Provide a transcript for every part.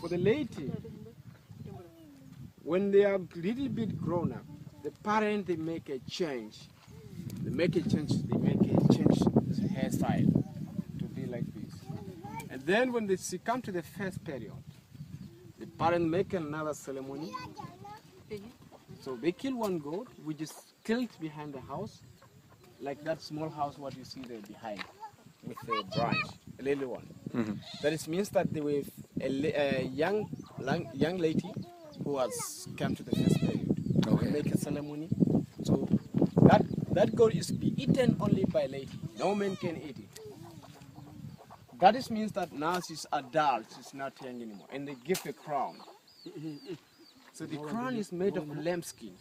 For the lady, when they are little bit grown up, the parent they make a change. They make a change. They make a change hairstyle to be like this. And then when they come to the first period, the parent make another ceremony. So they kill one goat, which is killed behind the house, like that small house what you see there behind, with the branch, a little one. Mm-hmm. That is means that they were a, a young, young young lady who has come to the first period. Okay. We make a ceremony. So that that goat is to be eaten only by lady. No man can eat it. That is means that now she's adult, she's not young anymore, and they give a crown. So the crown is made of lamb skin.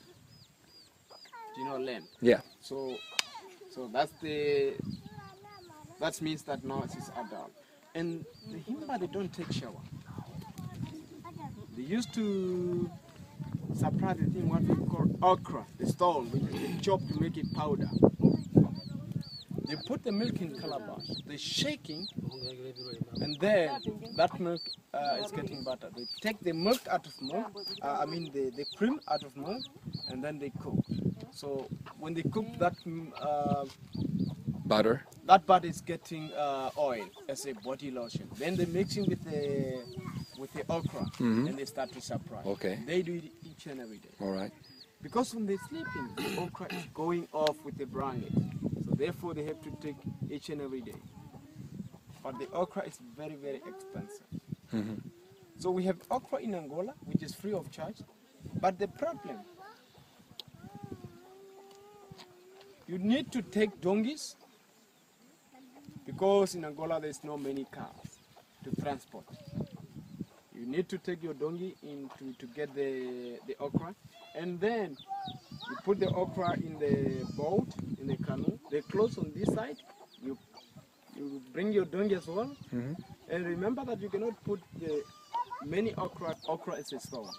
Do you know lamb? Yeah. So, so that's the. That means that now she's adult, and the Himba they don't take shower. They used to supply the thing what we call ochre, the stone, which they chop to make it powder. They put the milk in calabash. they're shaking, and then that milk uh, is getting butter. They take the milk out of milk, uh, I mean the, the cream out of milk, and then they cook. So when they cook that, uh, Butter. that butter is getting uh, oil as a body lotion. Then they mix it with the with the ochre, Mhm. and they start to surprise. Okay. They do it each and every day. All right. Because when they're sleeping, the ochre is going off with the blanket. So therefore they have to take each and every day. But the ochre is very, very expensive. Mhm. So we have ochre in Angola, which is free of charge. But the problem, you need to take donkeys because in Angola there's no many cars to transport. You need to take your donkey in to, to get the, the ochre and then you put the ochre in the boat, in the canoe. They close on this side. You you bring your donkey as well. Mhm. And remember that you cannot put the many ochre ochre as a stone.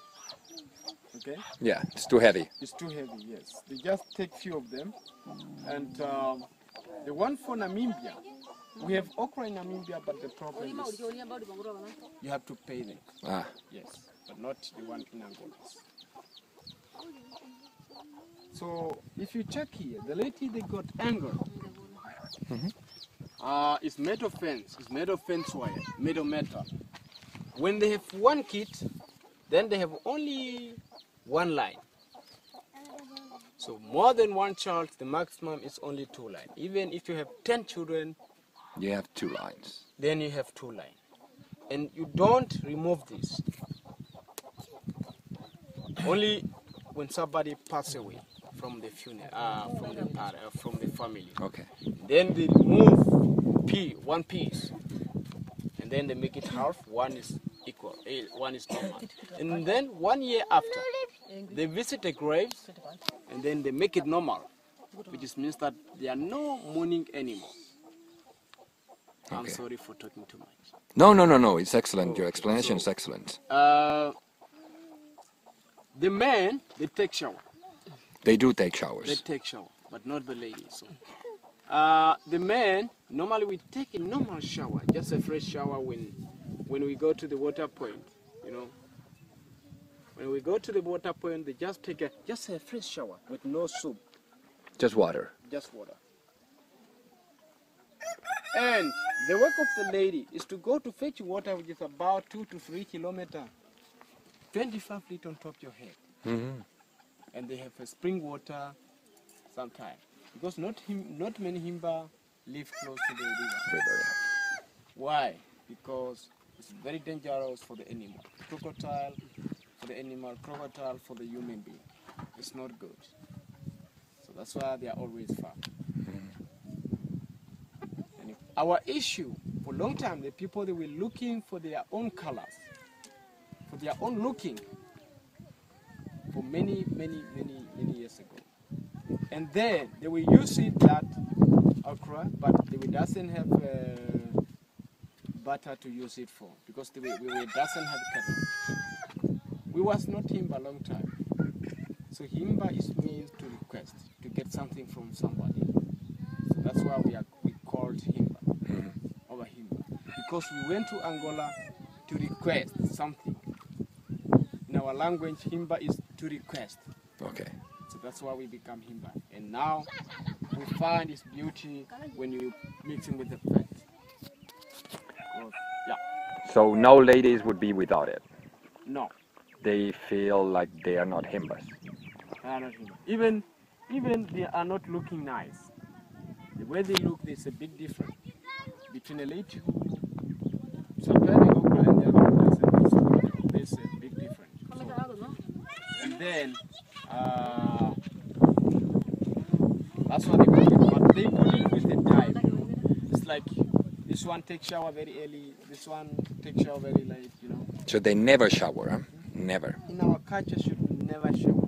Okay? Yeah. It's too heavy. It's too heavy, yes. They just take few of them. And um, the one for Namibia, we have ochre in Namibia, but the problem is you have to pay them. Ah. Yes, but not the one in Angola. So if you check here, the lady they got anger. Uh, it's made of fence. It's made of fence wire, made of metal. When they have one kid, then they have only one line. So more than one child, the maximum is only two line. Even if you have ten children, You have two lines. then you have two lines. And you don't remove this. Only when somebody passes away from the funeral, uh, from the par- uh, from the family. Okay. Then they remove P, one piece, and then they make it half. One is equal, eh, one is normal. And then one year after, they visit the graves, and then they make it normal, which means that there are no mourning anymore. I'm Okay. sorry for talking too much. No, no, no, no. It's excellent. Your explanation is excellent. Uh, the men they take shower. They do take showers. They take shower, but not the ladies. So, uh, the men normally we take a normal shower, just a fresh shower when when we go to the water point. You know, when we go to the water point, they just take a just a fresh shower with no soup, Just water. just water. And the work of the lady is to go to fetch water, which is about two to three kilometer, 25 feet on top of your head. Mhm. and they have a spring water sometime because not him, not many himba live close to the. River. Why? Because it's very dangerous for the animal. Crocodile for the animal, crocodile for the human being. It's not good. So that's why they are always far. Our issue for a long time, the people they were looking for their own colors, for their own looking, for many, many, many, many years ago. And then they use it that ochre, but they doesn't have uh, butter to use it for because they we doesn't have cattle. We was not him a long time. So himba is means to request, to get something from somebody. So that's why we are we called himba, himba, because we went to Angola to request something. In our language, himba is to request. Okay. So that's why we become himba. And now we find its beauty when you mix it with the fat. Yeah, So no ladies would be without it. no. They feel like they are not himbas. They are not himba. Even, even they are not looking nice. The way they look, there's a big difference between a lady who sometimes they go cry and the other one doesn't. There's a big difference. So, and then uh, that's what they put it. But they put it with the time. It's like this one takes shower very early, this one takes shower very late. You know. So they never shower, huh? Never. In our culture, should never shower.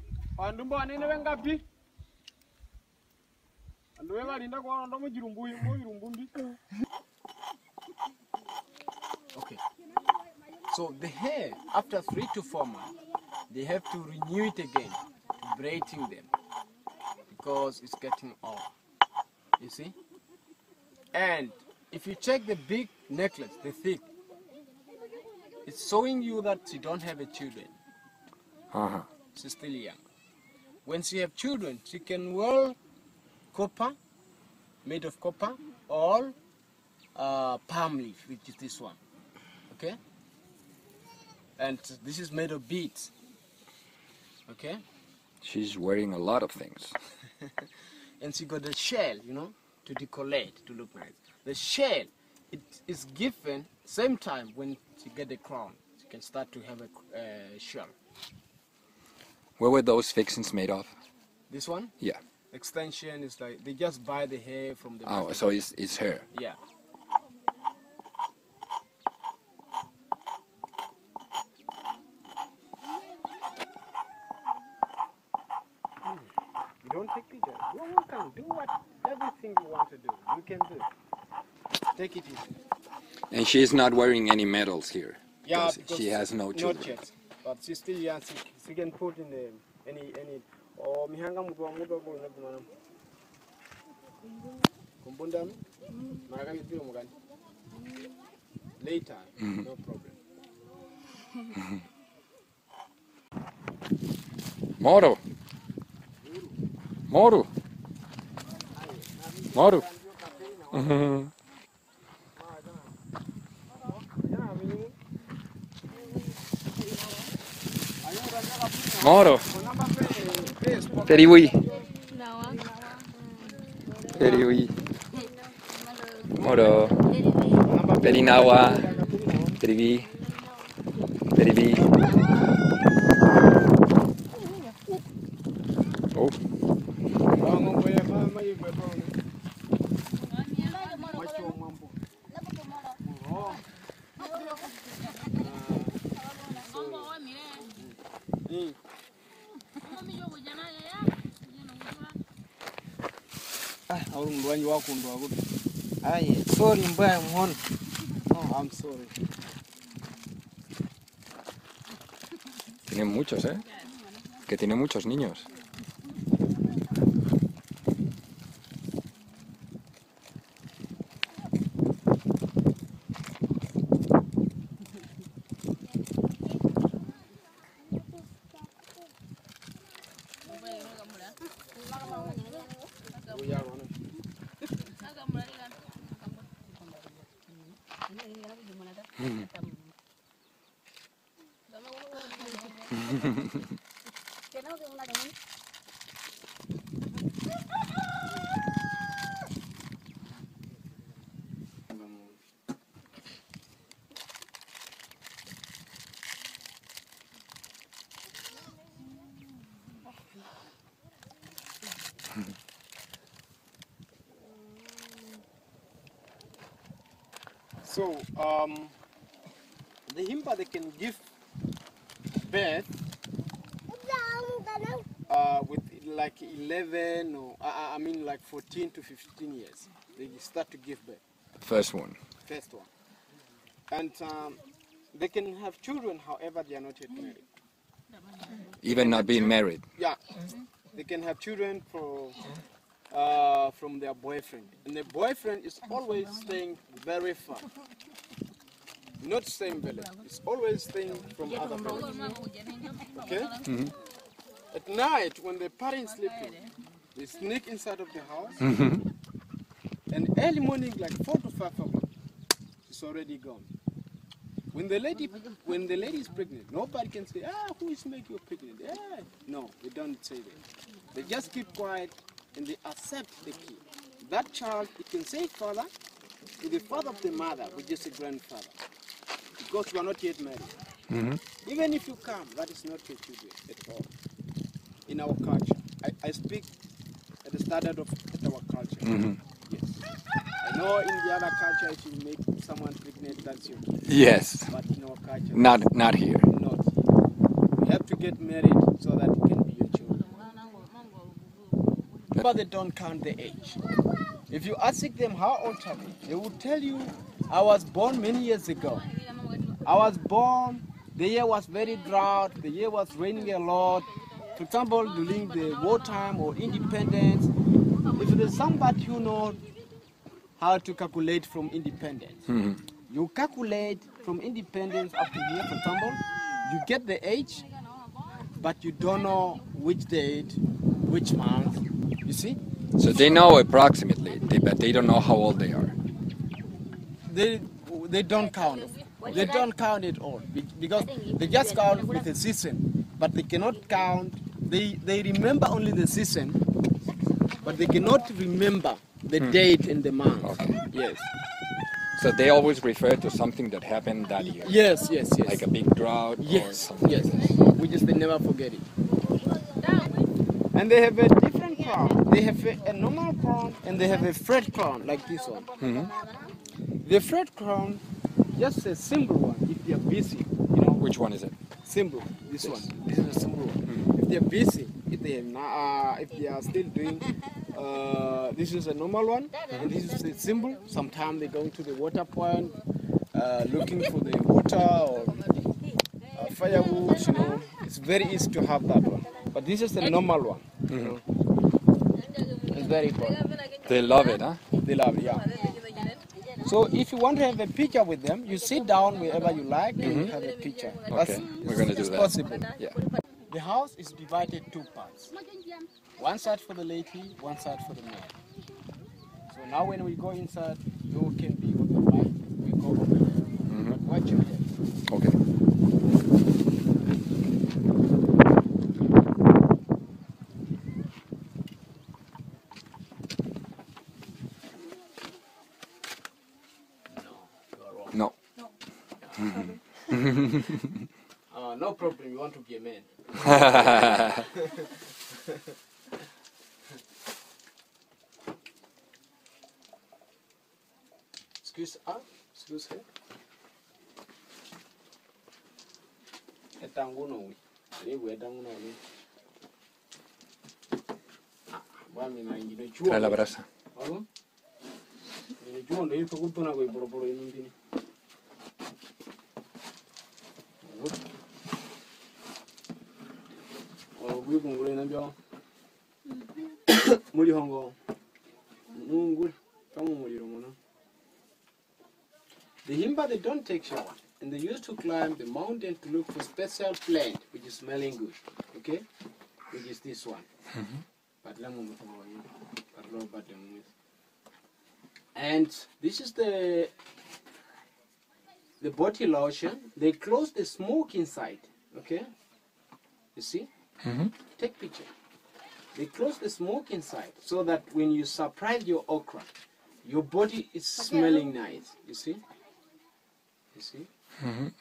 bandu mbanene bengapi? Bandu bebalinda kwalonda mujirumbu mujirumbu mbi. Okay. So the hair, after three to four months, they have to renew it again, to braiding them, because it's getting old. You see? And if you check the big necklace, the thick, it's showing you that she don't have a children. Uh-huh. She's still young. When she have children, she can wear copper, made of copper, or uh, palm leaf, which is this one. Okay? And this is made of beads. Okay? She's wearing a lot of things. and she got a shell, you know, to decorate, to look nice. The shell, it is given same time when she get the crown. She can start to have a uh, shell. Where were those fixings made of? This one, Yeah. extension is like they just buy the hair from the. Oh, market. so it's, it's her. Yeah. Hmm. You don't take pictures. You can do what everything you want to do. You can do. Take it easy. And she's not wearing any medals here. Yeah, because she has no Not children. yet, but she's still young. She, you can put in the, any any or mihanga mtu wa mtu wa kuna kumbundam mara ngapi tu mgani later mm-hmm. no problem. Moro Moro Moro mm -hmm. Moro? Periwi. Periwi. Moro. Perinawa. Periwi. Periwi. Wakundwa kuti aye sorry mbaya muhono oh, I'm sorry Tiene muchos, ¿eh? Que tiene muchos niños. so um, the himba they can give birth uh, with like 11 or uh, I mean like 14 to 15 years. They start to give birth. First one. First one. And um, they can have children however they are not yet married. Even not being married. Yeah. They can have children for uh, from their boyfriend. And the boyfriend is always staying very far. Not same village. It's always staying from other village. Okay? At night, when the parents sleeping, they sneak inside of the house. And early morning, like four to five o'clock, she's already gone. When the lady, when the lady is pregnant, nobody can say, ah, who is making you pregnant? Yeah. No, they don't say that. They just keep quiet and they accept the kid. That child, it can say father to the father of the mother, which is a grandfather, because you are not yet married. Mm-hmm. Even if you come, that is not your children at all. In our culture, I, I speak at the standard of at our culture. Mm-hmm. Yes. I know in the other culture, if you make someone pregnant, that's your kid. Yes. But in our culture, Not not here. not. You have to get married so that it can be your children. But they don't count the age. If you ask them how old are they, they will tell you, I was born many years ago. I was born, the year was very drought, the year was raining a lot. For example, during the wartime or independence, if there's somebody who knows how to calculate from independence, mm-hmm. you calculate from independence up to here, for example, you get the age, but you don't know which date, which month. You see? So they know approximately, but they don't know how old they are. They they don't count. They don't count it all because they just count with the season, but they cannot count. They they remember only the season, but they cannot remember the hmm. date and the month. Okay. Yes. So they always refer to something that happened that year. Yes. Yes. Yes. Like a big drought Yes, yes. like. We just they never forget it. And they have a crown. They have a, a normal crown and they have a fret crown like this one. The fret crown, just a simple one. If they are busy, you know, Which one is it? simple. This one. This is a simple one. If they are busy, if they have na- uh, if they are still doing, uh, this is a normal one, and this is a symbol. Sometimes they go to the water point, uh, looking for the water or uh, firewood. You know, it's very easy to have that one. But this is the normal one. You know. It's very important. They love it, huh? They love it, yeah. So if you want to have a picture with them, you sit down wherever you like and you have a picture. That's- Okay, we're gonna do it's that. possible. Yeah. The house is divided two parts. One side for the lady, one side for the man. So now when we go inside, you can be on the right, we go on the mm-hmm. left. But watch your head. Okay. problem, you want to be a man. excuse her, excuse her. etangunowe etangunowe Trae la brasa. ¿Vale? Yo cuando yo pregunto una güey, por lo por lo yo no entiendo. Brasa. Alo? Ingine chuo ndio iko kutona kwa iporoporo ino ndini. bwikungule nabyo muri hongo nungule kamu muliro muno the himba they don't take shower and they used to climb the mountain to look for special plant which is smelling good okay which is this one mm-hmm. but lamu mutumo wa hiyo, but lo and this is the the body lotion they close the smoke inside okay you see take picture. They close the smoke inside so that when you surprise your ochre, your body is smelling nice. You see? You see? Mm -hmm.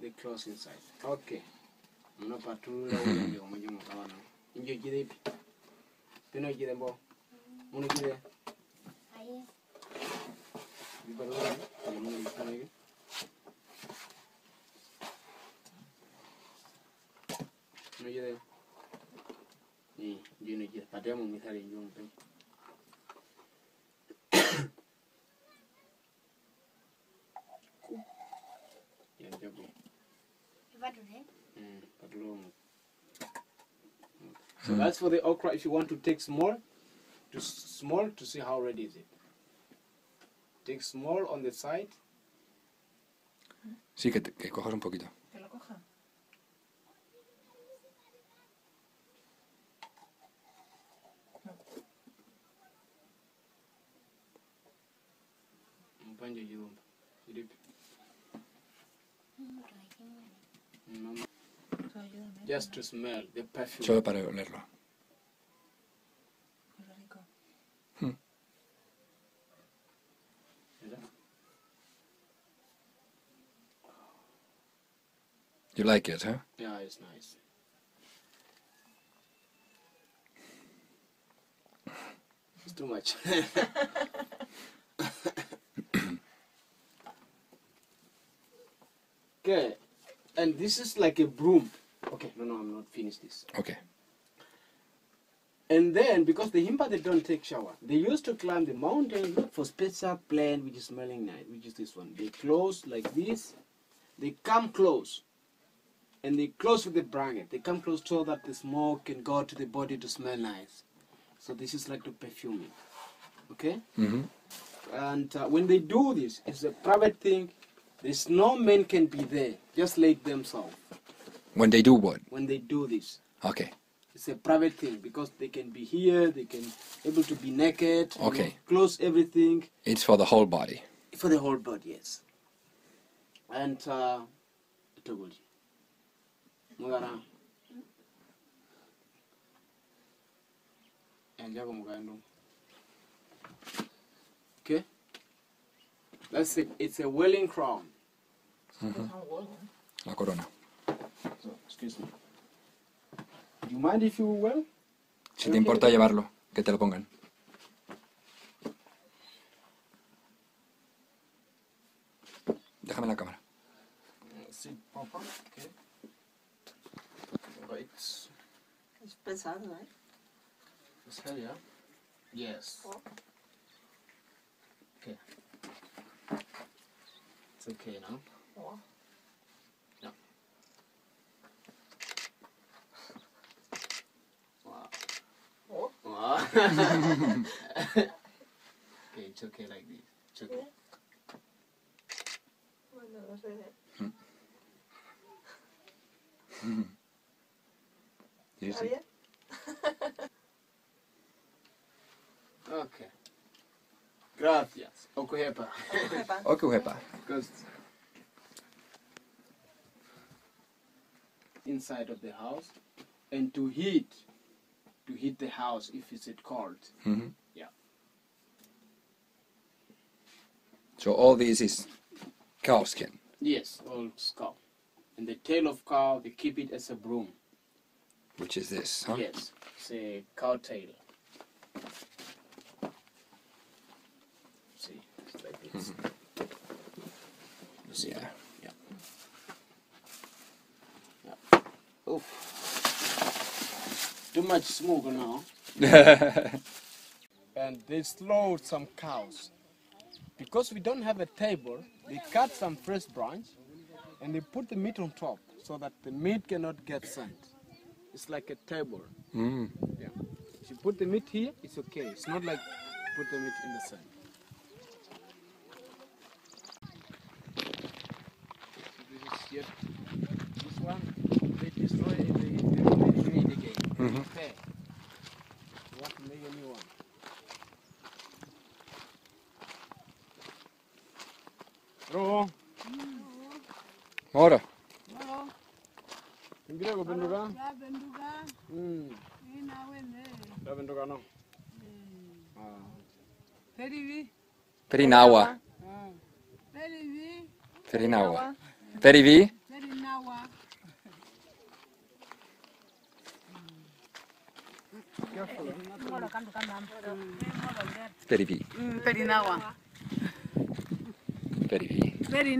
They close inside. Okay. Mnapatulula ulingi omuji mukabana. Injo jire ipi? Pino Mm, so hmm. that's for the ochre. If you want to take small, to small to see how ready is it. Take small on the side. Sí, que, te, que cojas un poquito. Que lo coja. Mpanje yirumba. Ilipi. Tú ayúdame. Just to smell the perfume. Solo para olerlo. Huele You like it, huh? Yeah, it's nice. It's too much. okay, and this is like a broom. Okay, no, no, I'm not finished this. Okay. And then, because the Himba they don't take shower, they used to climb the mountain look for special plant which is smelling nice, which is this one. They close like this. They come close, and they close with the blanket. They come close so that the smoke can go to the body to smell nice. So this is like the perfuming. Okay. hmm And uh, when they do this, it's a private thing. There's no man can be there. Just like themselves. When they do what? When they do this, Okay. it's a private thing because they can be here. They can able to be naked. Okay. close everything It's for the whole body. for the whole body. Yes. And uh. Mugara. And Mugando. Okay. That's it. It's a welling crown. Es un huevo. La corona. So, excuse me. Do you mind if you well? Si te importa llevarlo, que te lo pongan. Déjame la cámara. Sit proper. Okay. Right. Es pesado, ¿eh? This here, yeah? Yes. Oh. Okay. It's okay now. Oh. Wow. Oh. Wow. okay, it's okay like this. It's okay. Bueno, no sé. Sí, ¿Está sí. bien? Okay. Gracias. Okuhepa. Jefa. Ok, ujepa. Because inside of the house and to heat to heat the house if it's it cold. Mhm. Yeah. So all this is cow skin. Yes, old cow. And the tail of cow they keep it as a broom. Which is this, huh? Yes. It's a cow tail. See, it's like this. You see? Yeah. Yeah. Yeah. Oof. Too much smoke now. and they slaughtered some cows. Because we don't have a table, they cut some fresh branch and they put the meat on top so that the meat cannot get sand. It's like a table. Mm. Yeah. If you put the meat here, it's okay. It's not like put the meat in the sand. This is yet, this one, they destroy it, they, they, they made again. Mhm. Repair. You want to make a new one. Roho, Moro. ingira kupenduka? Yapenduka Mm. ina wene Yapenduka no? Ah. perivi Perinawa. ah, perivi Perinawa. Perivi. Peri vi. Mm, Peri. Peri vi. Peri.